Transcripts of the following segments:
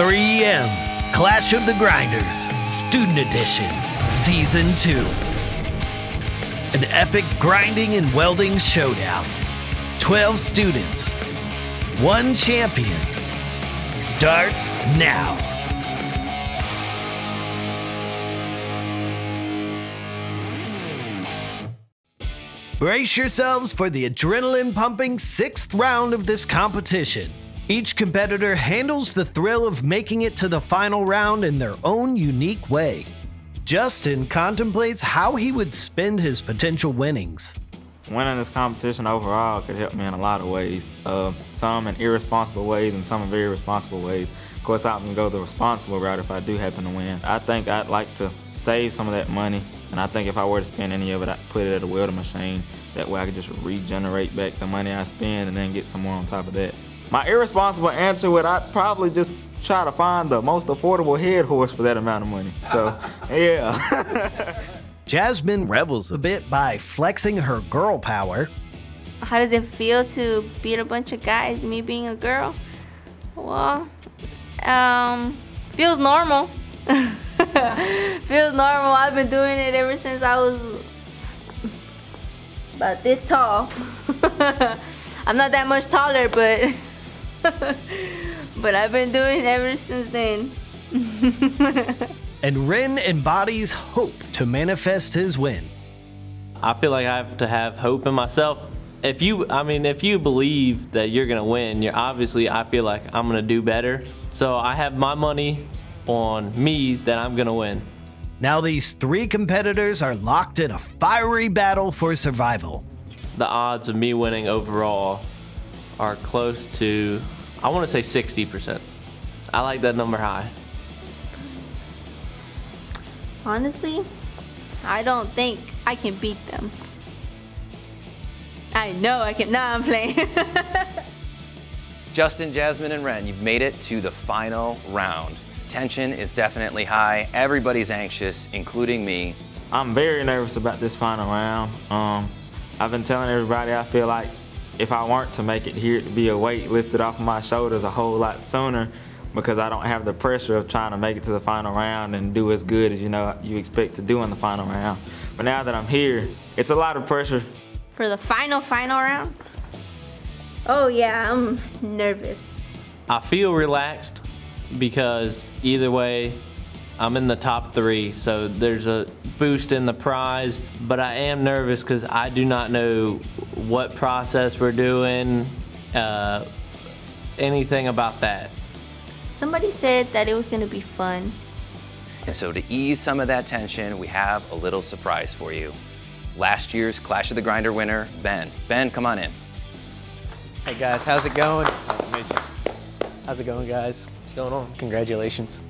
3M Clash of the Grinders Student Edition Season 2. An epic grinding and welding showdown. 12 students, one champion. Starts now. Brace yourselves for the adrenaline pumping sixth round of this competition. Each competitor handles the thrill of making it to the final round in their own unique way. Justin contemplates how he would spend his potential winnings. Winning this competition overall could help me in a lot of ways. Uh, some in irresponsible ways and some in very responsible ways. Of course, I'm gonna go the responsible route if I do happen to win. I think I'd like to save some of that money, and I think if I were to spend any of it, I'd put it at a welding machine. That way I could just regenerate back the money I spend and then get some more on top of that. My irresponsible answer would I'd probably just try to find the most affordable head horse for that amount of money. So, yeah. Jasmine revels a bit by flexing her girl power. How does it feel to beat a bunch of guys, me being a girl? Well, um, feels normal. feels normal. I've been doing it ever since I was about this tall. I'm not that much taller, but but I've been doing it ever since then. and Ren embodies hope to manifest his win. I feel like I have to have hope in myself. If you, I mean, if you believe that you're gonna win, you're obviously, I feel like I'm gonna do better. So I have my money on me that I'm gonna win. Now these three competitors are locked in a fiery battle for survival. The odds of me winning overall are close to, I want to say 60%. I like that number high. Honestly, I don't think I can beat them. I know I can. Nah, I'm playing. Justin, Jasmine, and Ren, you've made it to the final round. Tension is definitely high. Everybody's anxious, including me. I'm very nervous about this final round. Um, I've been telling everybody I feel like if I weren't to make it here, to be a weight lifted off my shoulders a whole lot sooner because I don't have the pressure of trying to make it to the final round and do as good as you know you expect to do in the final round. But now that I'm here, it's a lot of pressure. For the final, final round? Oh yeah, I'm nervous. I feel relaxed because either way, I'm in the top three, so there's a boost in the prize, but I am nervous because I do not know what process we're doing, uh, anything about that. Somebody said that it was going to be fun. And so to ease some of that tension, we have a little surprise for you. Last year's Clash of the Grinder winner, Ben. Ben, come on in. Hey guys, how's it going? Nice to meet you. How's it going, guys? What's going on? Congratulations.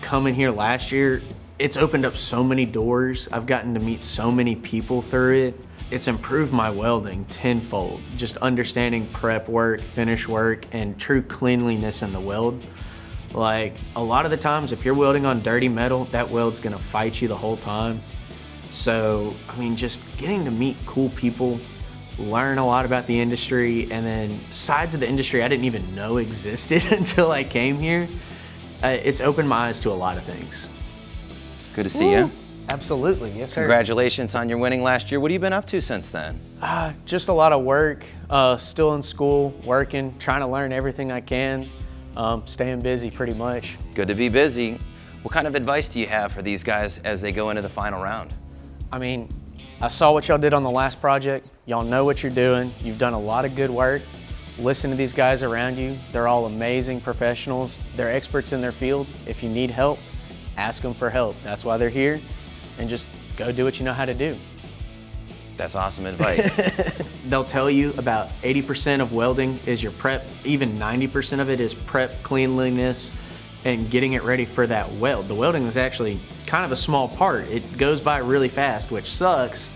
Coming here last year, it's opened up so many doors. I've gotten to meet so many people through it. It's improved my welding tenfold. Just understanding prep work, finish work, and true cleanliness in the weld. Like, a lot of the times, if you're welding on dirty metal, that weld's gonna fight you the whole time. So, I mean, just getting to meet cool people, learn a lot about the industry, and then sides of the industry I didn't even know existed until I came here. Uh, it's opened my eyes to a lot of things. Good to see Woo. you. Absolutely, yes sir. Congratulations on your winning last year. What have you been up to since then? Uh, just a lot of work, uh, still in school, working, trying to learn everything I can, um, staying busy pretty much. Good to be busy. What kind of advice do you have for these guys as they go into the final round? I mean, I saw what y'all did on the last project. Y'all know what you're doing. You've done a lot of good work. Listen to these guys around you. They're all amazing professionals. They're experts in their field. If you need help, ask them for help. That's why they're here. And just go do what you know how to do. That's awesome advice. They'll tell you about 80% of welding is your prep, even 90% of it is prep, cleanliness, and getting it ready for that weld. The welding is actually kind of a small part. It goes by really fast, which sucks,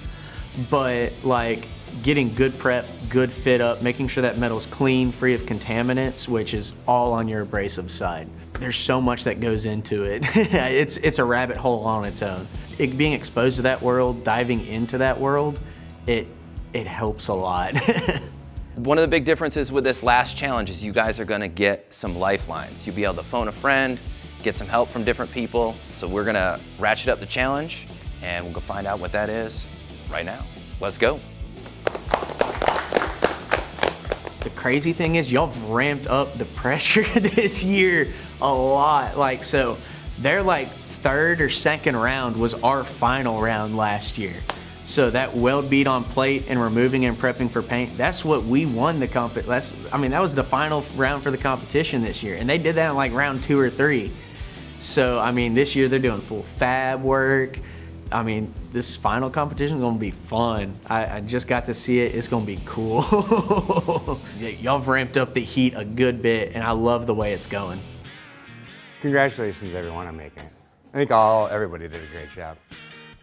but like getting good prep, good fit up, making sure that metal's clean, free of contaminants, which is all on your abrasive side. There's so much that goes into it. it's, it's a rabbit hole on its own. It, being exposed to that world, diving into that world, it, it helps a lot. One of the big differences with this last challenge is you guys are gonna get some lifelines. You'll be able to phone a friend, get some help from different people. So we're gonna ratchet up the challenge and we'll go find out what that is right now. Let's go. The crazy thing is y'all have ramped up the pressure this year a lot. Like, so their like third or second round was our final round last year. So that weld bead on plate and removing and prepping for paint, that's what we won the comp. That's, I mean, that was the final round for the competition this year. And they did that in like round two or three. So, I mean, this year they're doing full fab work. I mean, this final competition is gonna be fun. I, I just got to see it. It's gonna be cool. Y'all ramped up the heat a good bit, and I love the way it's going. Congratulations, everyone, on making it. I think all everybody did a great job.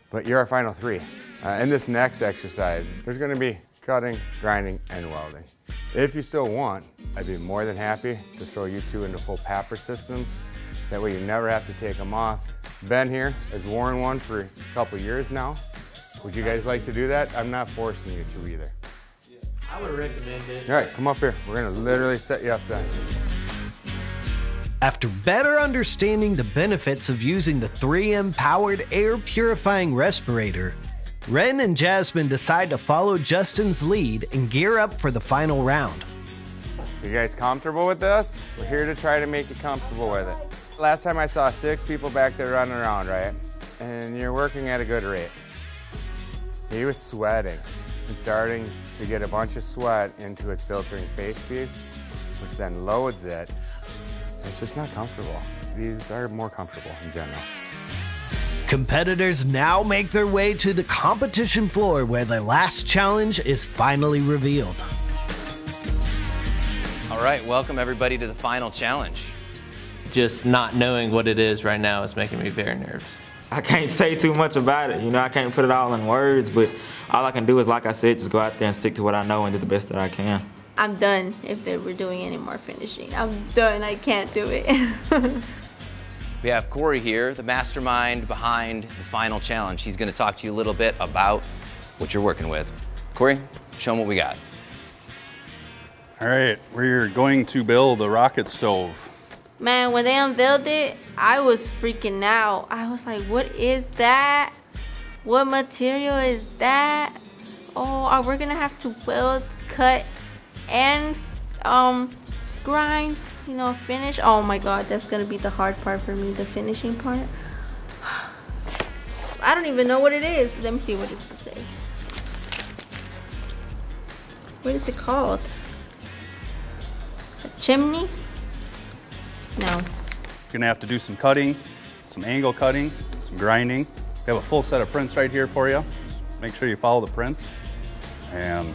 But you're our final three. Uh, in this next exercise, there's gonna be cutting, grinding, and welding. If you still want, I'd be more than happy to throw you two into full PAPR systems. That way you never have to take them off. Ben here has worn one for a couple years now. Would you guys like to do that? I'm not forcing you to either. I would recommend it. All right, come up here. We're gonna literally set you up then. After better understanding the benefits of using the 3M powered air purifying respirator, Ren and Jasmine decide to follow Justin's lead and gear up for the final round. You guys comfortable with this? We're here to try to make you comfortable with it. Last time I saw six people back there running around, right? And you're working at a good rate. He was sweating and starting to get a bunch of sweat into his filtering face piece, which then loads it. It's just not comfortable. These are more comfortable in general. Competitors now make their way to the competition floor where the last challenge is finally revealed. All right, welcome everybody to the final challenge. Just not knowing what it is right now is making me very nervous. I can't say too much about it. You know, I can't put it all in words, but all I can do is, like I said, just go out there and stick to what I know and do the best that I can. I'm done if they were doing any more finishing. I'm done. I can't do it. We have Corey here, the mastermind behind the final challenge. He's gonna talk to you a little bit about what you're working with. Corey, show them what we got. All right, we're going to build a rocket stove. Man, when they unveiled it, I was freaking out. I was like, what is that? What material is that? Oh, are we gonna have to weld, cut, and um grind? You know, finish? Oh my god, that's gonna be the hard part for me, the finishing part. I don't even know what it is. Let me see what does it say. What is it called? A chimney? No. You're gonna have to do some cutting, some angle cutting, some grinding. We have a full set of prints right here for you. Just make sure you follow the prints and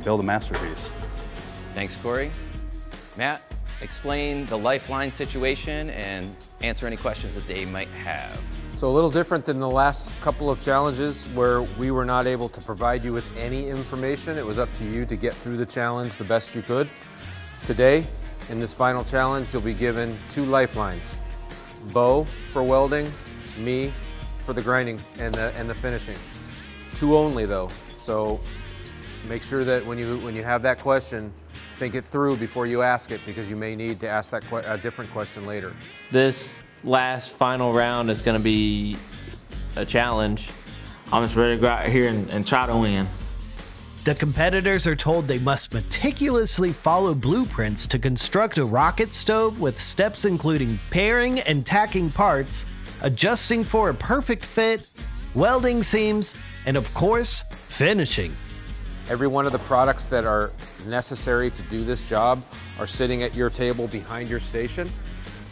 build a masterpiece. Thanks, Corey. Matt, explain the lifeline situation and answer any questions that they might have. So a little different than the last couple of challenges where we were not able to provide you with any information. It was up to you to get through the challenge the best you could. Today, in this final challenge, you'll be given two lifelines. Bo for welding, me for the grinding and the, and the finishing. Two only though, so make sure that when you, when you have that question, think it through before you ask it because you may need to ask that que- a different question later. This last final round is going to be a challenge. I'm just ready to go out here and, and try to win. The competitors are told they must meticulously follow blueprints to construct a rocket stove with steps including pairing and tacking parts, adjusting for a perfect fit, welding seams, and of course, finishing. Every one of the products that are necessary to do this job are sitting at your table behind your station,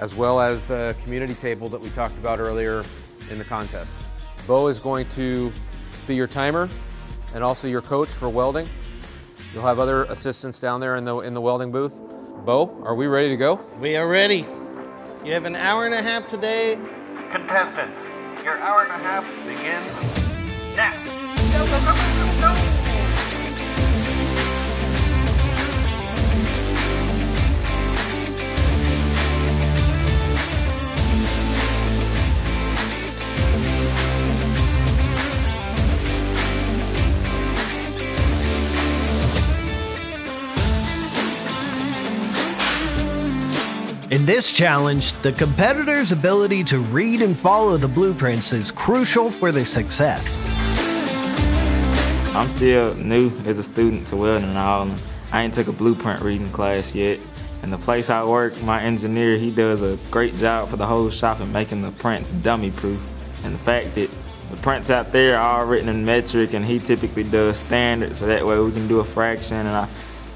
as well as the community table that we talked about earlier in the contest. Bo is going to be your timer and also your coach for welding. You'll have other assistants down there in the, in the welding booth. Bo, are we ready to go? We are ready. You have an hour and a half today. Contestants, your hour and a half begins now. Go, go, go, In this challenge, the competitor's ability to read and follow the blueprints is crucial for their success. I'm still new as a student to welding and all. And I ain't took a blueprint reading class yet. And the place I work, my engineer, he does a great job for the whole shop in making the prints dummy proof. And the fact that the prints out there are all written in metric and he typically does standard so that way we can do a fraction and I,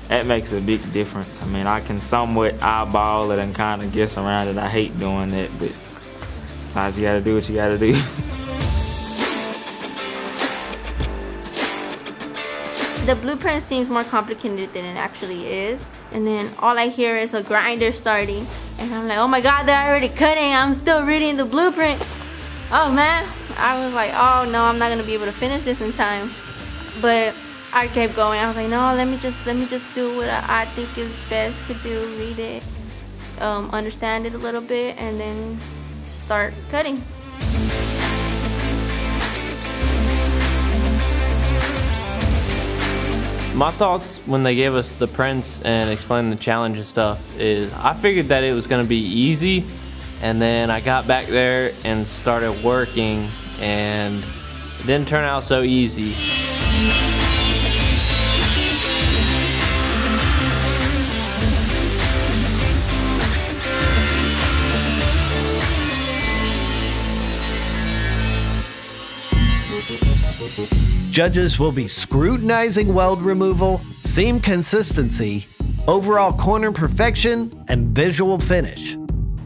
that makes a big difference. I mean, I can somewhat eyeball it and kind of guess around it. I hate doing that, but sometimes you gotta do what you gotta do. the blueprint seems more complicated than it actually is. And then all I hear is a grinder starting. And I'm like, oh my God, they're already cutting. I'm still reading the blueprint. Oh man, I was like, oh no, I'm not gonna be able to finish this in time. But I kept going. I was like, no, let me just let me just do what I, I think is best to do. Read it, um, understand it a little bit, and then start cutting. My thoughts when they gave us the prints and explained the challenge and stuff is I figured that it was going to be easy and then I got back there and started working and it didn't turn out so easy. Judges will be scrutinizing weld removal, seam consistency, overall corner perfection, and visual finish.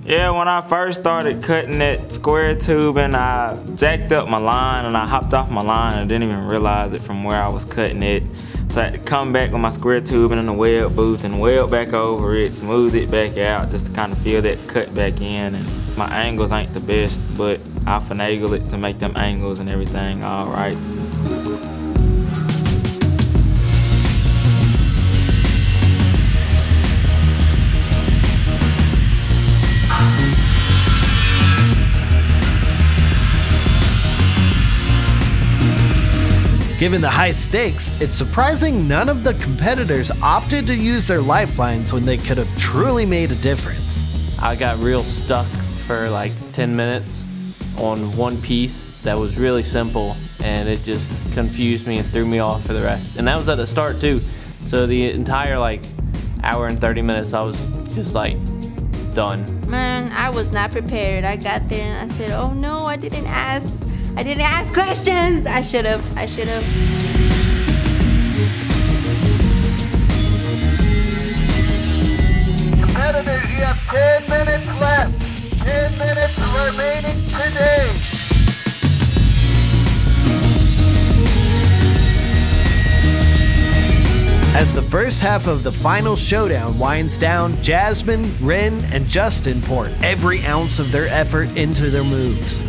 Yeah, when I first started cutting that square tube and I jacked up my line and I hopped off my line and didn't even realize it from where I was cutting it. So I had to come back with my square tube and in the weld booth and weld back over it, smooth it back out just to kind of feel that cut back in. And my angles ain't the best, but I finagle it to make them angles and everything all right. Given the high stakes, it's surprising none of the competitors opted to use their lifelines when they could have truly made a difference. I got real stuck for like 10 minutes on one piece that was really simple and it just confused me and threw me off for the rest. And that was at the start too. So the entire like hour and 30 minutes I was just like done. Man, I was not prepared. I got there and I said, oh no, I didn't ask I didn't ask questions. I should have. I should have. Competitors, you have 10 minutes left. 10 minutes remaining today. As the first half of the final showdown winds down, Jasmine, Ren, and Justin pour every ounce of their effort into their moves.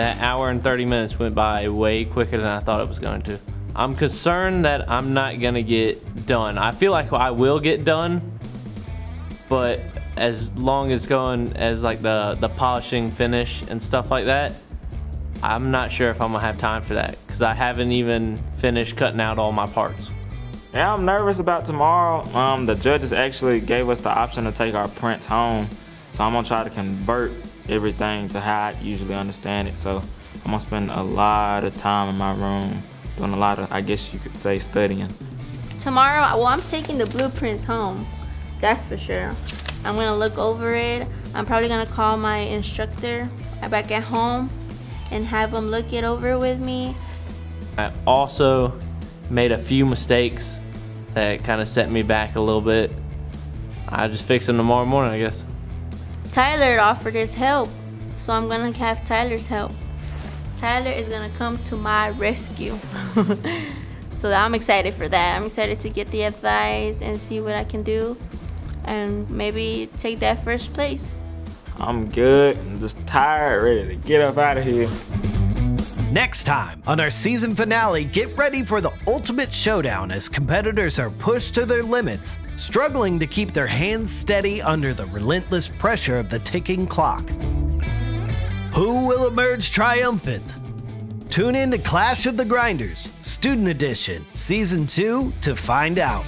That hour and 30 minutes went by way quicker than I thought it was going to. I'm concerned that I'm not gonna get done. I feel like I will get done, but as long as going as like the, the polishing finish and stuff like that, I'm not sure if I'm gonna have time for that because I haven't even finished cutting out all my parts. Yeah, I'm nervous about tomorrow. Um, the judges actually gave us the option to take our prints home. So I'm gonna try to convert everything to how I usually understand it. So I'm gonna spend a lot of time in my room doing a lot of, I guess you could say, studying. Tomorrow, well, I'm taking the blueprints home. That's for sure. I'm gonna look over it. I'm probably gonna call my instructor back at home and have him look it over with me. I also made a few mistakes that kind of set me back a little bit. I just fix them tomorrow morning, I guess. Tyler offered his help, so I'm gonna have Tyler's help. Tyler is gonna come to my rescue. so I'm excited for that. I'm excited to get the advice and see what I can do and maybe take that first place. I'm good. I'm just tired, ready to get up out of here. Next time on our season finale, get ready for the ultimate showdown as competitors are pushed to their limits, struggling to keep their hands steady under the relentless pressure of the ticking clock. Who will emerge triumphant? Tune in to Clash of the Grinders, Student Edition, Season 2 to find out.